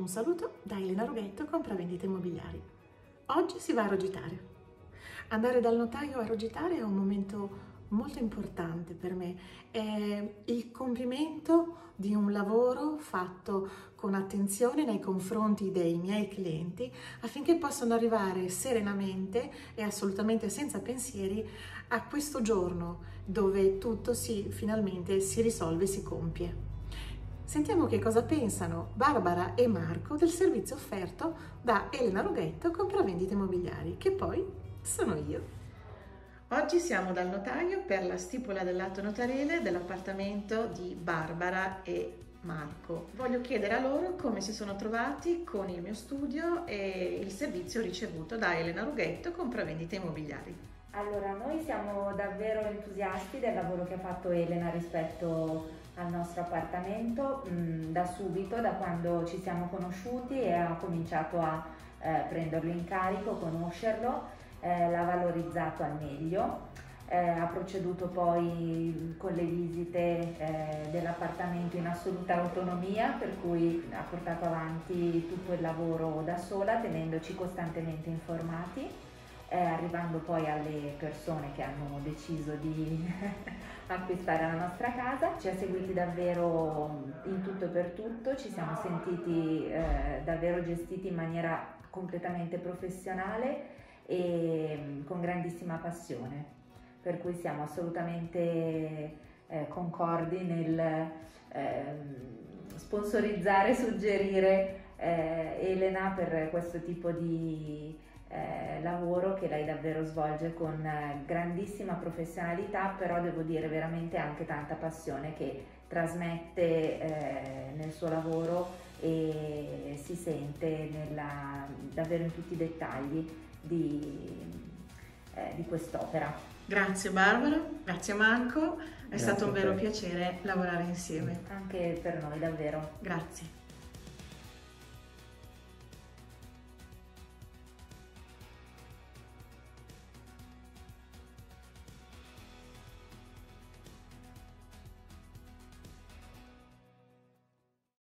Un saluto da Elena Rughetto, compravendite immobiliari. Oggi si va a Rogitare. Andare dal notaio a Rogitare è un momento molto importante per me, è il compimento di un lavoro fatto con attenzione nei confronti dei miei clienti affinché possano arrivare serenamente e assolutamente senza pensieri a questo giorno dove tutto si finalmente si risolve, si compie. Sentiamo che cosa pensano Barbara e Marco del servizio offerto da Elena Rughetto Compravendite Immobiliari, che poi sono io. Oggi siamo dal notaio per la stipula dell'atto notarile dell'appartamento di Barbara e Marco. Voglio chiedere a loro come si sono trovati con il mio studio e il servizio ricevuto da Elena Rughetto, compravendite immobiliari. Allora, noi siamo davvero entusiasti del lavoro che ha fatto Elena rispetto al nostro appartamento mh, mm, da subito, da quando ci siamo conosciuti e ha cominciato a eh, prenderlo in carico, conoscerlo eh, l'ha valorizzato al meglio. Eh, ha proceduto poi con le visite eh, dell'appartamento in assoluta autonomia, per cui ha portato avanti tutto il lavoro da sola, tenendoci costantemente informati, eh, arrivando poi alle persone che hanno deciso di acquistare la nostra casa. Ci ha seguiti davvero in tutto e per tutto, ci siamo sentiti eh, davvero gestiti in maniera completamente professionale e mm, con grandissima passione, per cui siamo assolutamente eh, concordi nel eh, sponsorizzare e suggerire eh, Elena per questo tipo di eh, lavoro che lei davvero svolge con grandissima professionalità, però devo dire veramente anche tanta passione che trasmette eh, nel suo lavoro e si sente nella, davvero in tutti i dettagli di, eh, di quest'opera. Grazie Barbara, grazie Marco, è grazie stato un vero piacere lavorare insieme. Anche per noi davvero. Grazie.